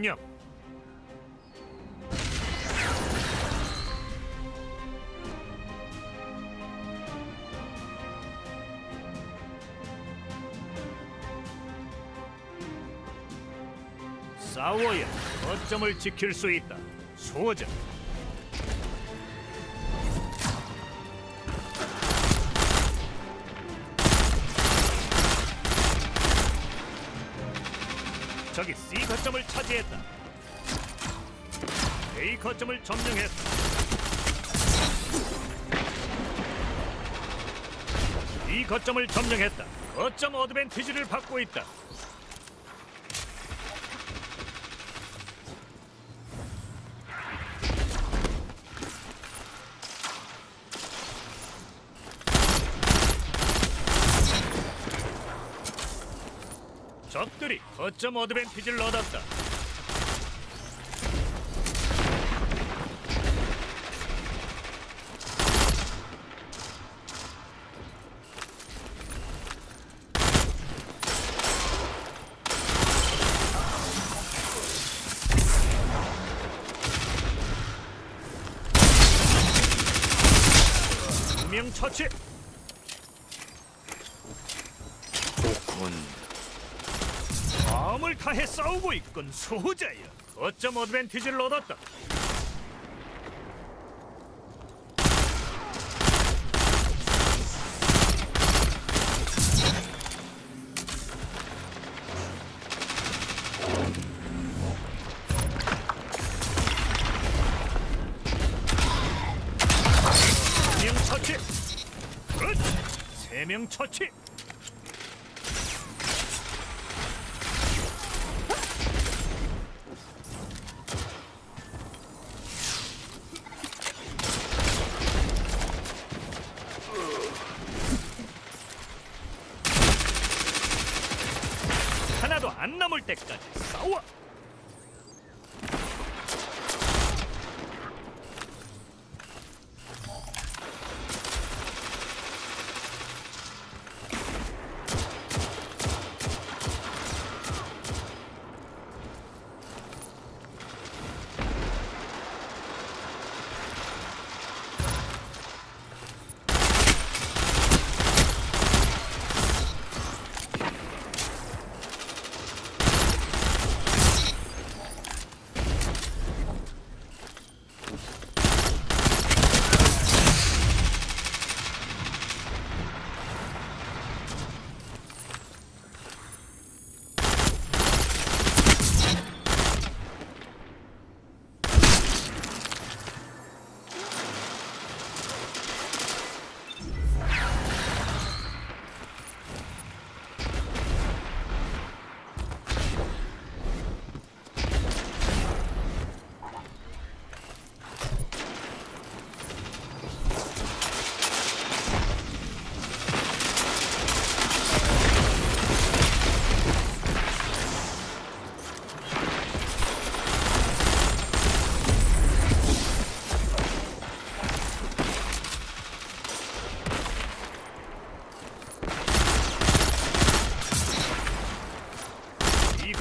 명. 싸워야 거점을 지킬 수 있다. 소전. 적이 C 거점을 차지했다. A 거점을 점령했다. B 거점을 점령했다. 거점 어드밴티지를 받고 있다. 적들이 거점 어드밴티지를 얻었다. 명 처치. 오군 마음을 다해 싸우고 있군 소자야. 거점 어드밴티지를 얻었다. 명 처치.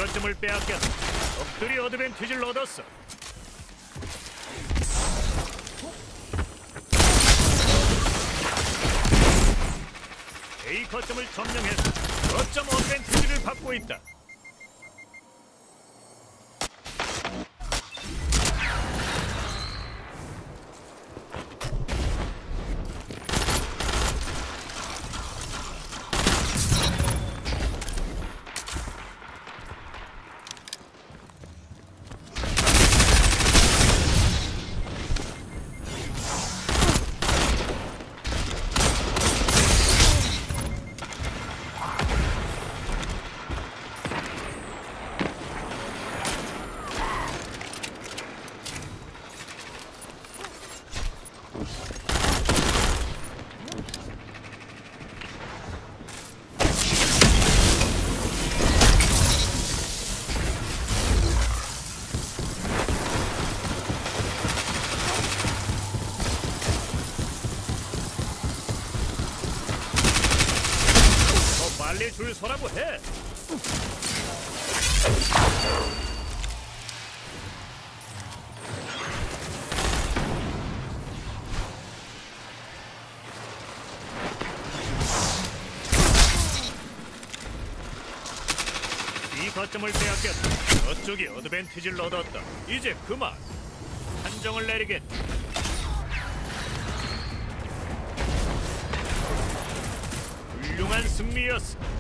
거점을 빼앗겼다. 적들이 어드밴티지를 얻었어. A 거점을 점령해서 거점 어드밴티지를 받고 있다. 빨리 줄 서라고 해. 이 거점을 빼앗겼다. 저쪽이 어드밴티지를 얻었다. 이제 그만. 한정을 내리겠다. 훌륭한 승리였어.